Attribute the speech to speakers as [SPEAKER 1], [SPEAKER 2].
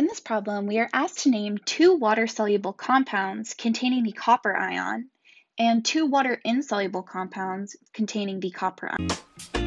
[SPEAKER 1] In this problem, we are asked to name two water-soluble compounds containing the copper ion and two water-insoluble compounds containing the copper ion.